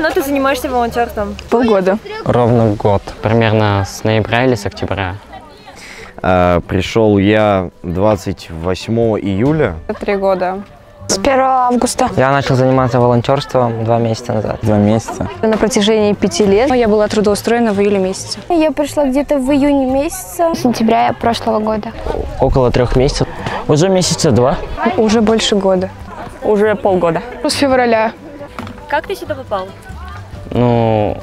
давно ты занимаешься волонтерством? Полгода. Ровно год. Примерно с ноября или с октября. А, Пришел я 28 июля. Три года. С 1 августа. Я начал заниматься волонтерством два месяца назад. Два месяца. На протяжении пяти лет. Я была трудоустроена в июле месяце. Я пришла где-то в июне месяца. Сентября прошлого года. Около трех месяцев. Уже месяца два. Уже больше года. Уже полгода. С февраля. Как ты сюда попал? Ну,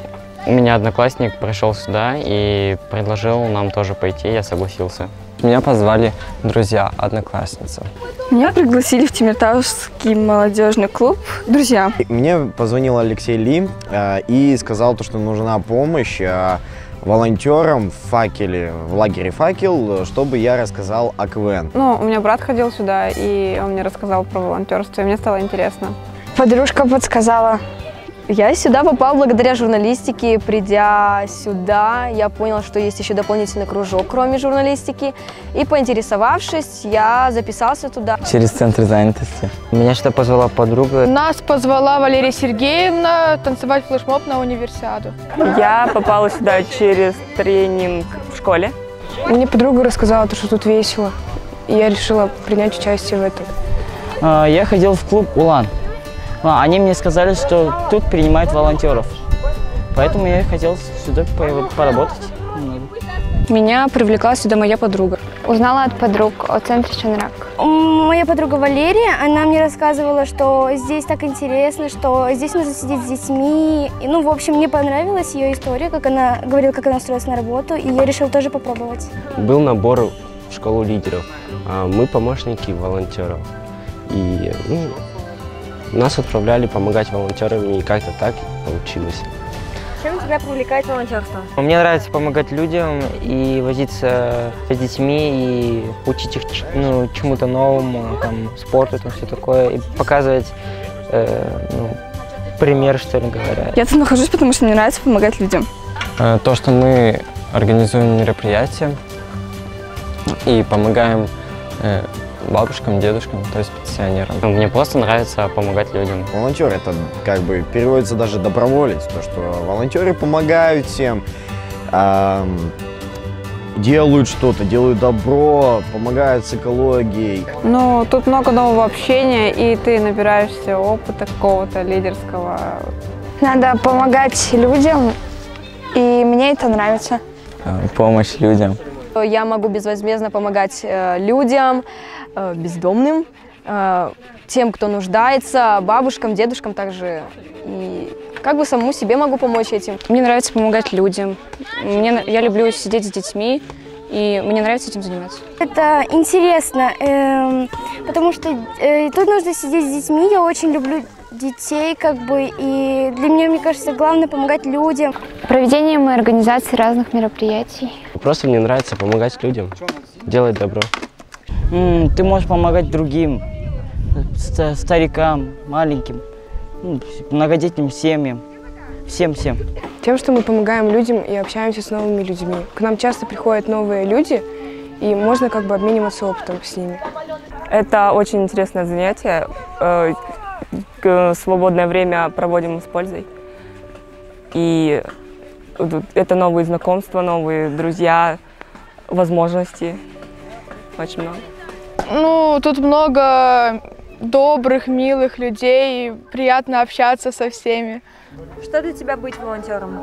у меня одноклассник пришел сюда и предложил нам тоже пойти, я согласился. Меня позвали друзья, одноклассницы. Меня пригласили в Тимиртауский молодежный клуб. Друзья. Мне позвонил Алексей Ли а, и сказал, то, что нужна помощь а, волонтерам в факеле, в лагере «Факел», чтобы я рассказал о КВН. Ну, у меня брат ходил сюда, и он мне рассказал про волонтерство, и мне стало интересно. Подружка подсказала. Я сюда попал благодаря журналистике. Придя сюда, я понял, что есть еще дополнительный кружок, кроме журналистики. И поинтересовавшись, я записался туда. Через центр занятости. Меня сюда позвала подруга. Нас позвала Валерия Сергеевна танцевать флешмоб на универсиаду. Я попала сюда через тренинг в школе. Мне подруга рассказала, что тут весело. И я решила принять участие в этом. А, Я ходил в клуб «Улан». А, Они мне сказали, что тут принимают волонтеров. Поэтому я хотел сюда по- поработать. немного. Меня привлекла сюда моя подруга. Узнала от подруг о центре Чанрак. Моя подруга Валерия, она мне рассказывала, что здесь так интересно, что здесь нужно сидеть с детьми. И, ну, в общем, мне понравилась ее история, как она говорила, как она устроилась на работу, и я решила тоже попробовать. Был набор в школу лидеров. А Мы помощники волонтеров. И ну, нас отправляли помогать волонтерам, и как-то так получилось. Чем тебя привлекает волонтерство? Мне нравится помогать людям и возиться с детьми, и учить их ну, чему-то новому, там, спорту, там, все такое, и показывать э, ну, пример, что ли говоря. Я тут нахожусь, потому что мне нравится помогать людям. Э, То, что мы организуем мероприятия и помогаем э, бабушкам, дедушкам, то есть пенсионерам. Мне просто нравится помогать людям. Волонтер это как бы переводится даже доброволец, то что волонтеры помогают всем, ам, делают что-то, делают добро, помогают с экологией. Ну, тут много нового общения, и ты набираешься опыта какого-то лидерского. Надо помогать людям, и мне это нравится. Помощь людям. Я могу безвозмездно помогать э, людям, э, бездомным, э, тем, кто нуждается, бабушкам, дедушкам также. И как бы самому себе могу помочь этим. Мне нравится помогать людям. Мне, я люблю сидеть с детьми, и мне нравится этим заниматься. Это интересно, эм, потому что э, тут нужно сидеть с детьми. Я очень люблю детей, как бы, и для меня, мне кажется, главное помогать людям. Проведением и организацией разных мероприятий. Просто мне нравится помогать людям, делать добро. М, Ты можешь помогать другим, ста- старикам, маленьким, ну, многодетным семьям, всем-всем. Тем, что мы помогаем людям и общаемся с новыми людьми. К нам часто приходят новые люди, и можно как бы обмениваться опытом с ними. Это очень интересное занятие. Э, Свободное время проводим с пользой. И это новые знакомства, новые друзья, возможности. Очень много. Ну, тут много добрых, милых людей, приятно общаться со всеми. Что для тебя быть волонтером?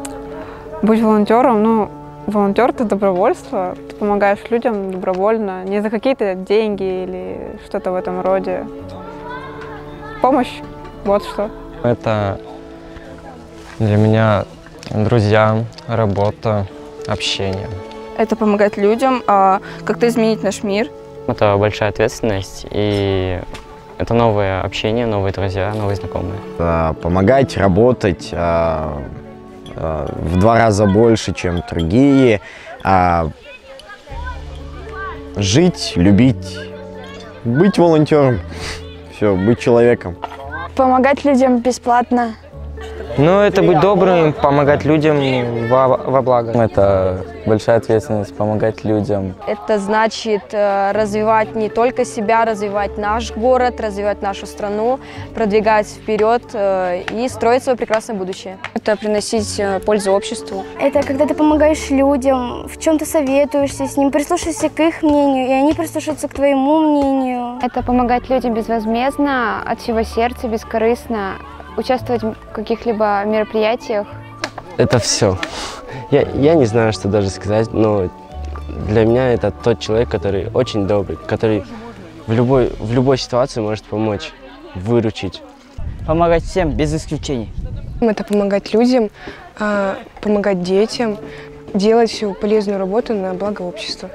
Быть волонтером, ну, волонтер это добровольство. Ты помогаешь людям добровольно, не за какие-то деньги или что-то в этом роде. Помощь, вот что. Это для меня друзья, работа, общение. Это помогать людям, а как-то изменить наш мир. Это большая ответственность, и это новое общение, новые друзья, новые знакомые. А, Помогать, работать а, а, в два раза больше, чем другие. а, Жить, любить, быть волонтером. Все, быть человеком. Помогать людям бесплатно. Ну, это быть добрым, помогать людям во, во благо. Это большая ответственность помогать людям. Это значит э, развивать не только себя, развивать наш город, развивать нашу страну, продвигать вперед э, и строить свое прекрасное будущее. Это приносить э, пользу обществу. Это когда ты помогаешь людям, в чем-то советуешься с ним, прислушаешься к их мнению, и они прислушаются к твоему мнению. Это помогать людям безвозмездно, от всего сердца, бескорыстно, участвовать в каких-либо мероприятиях. Это все. Я, я не знаю, что даже сказать, но для меня это тот человек, который очень добрый, который в любой, в любой ситуации может помочь, выручить. Помогать всем, без исключений. Это помогать людям, а, помогать детям, делать всю полезную работу на благо общества.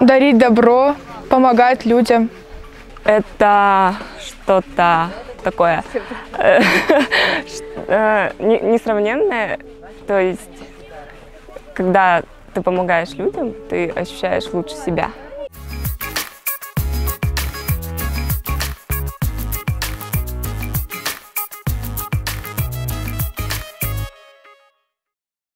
Дарить добро, помогать людям. Это что-то такое э, э, не- несравненное. То есть, когда ты помогаешь людям, ты ощущаешь лучше себя.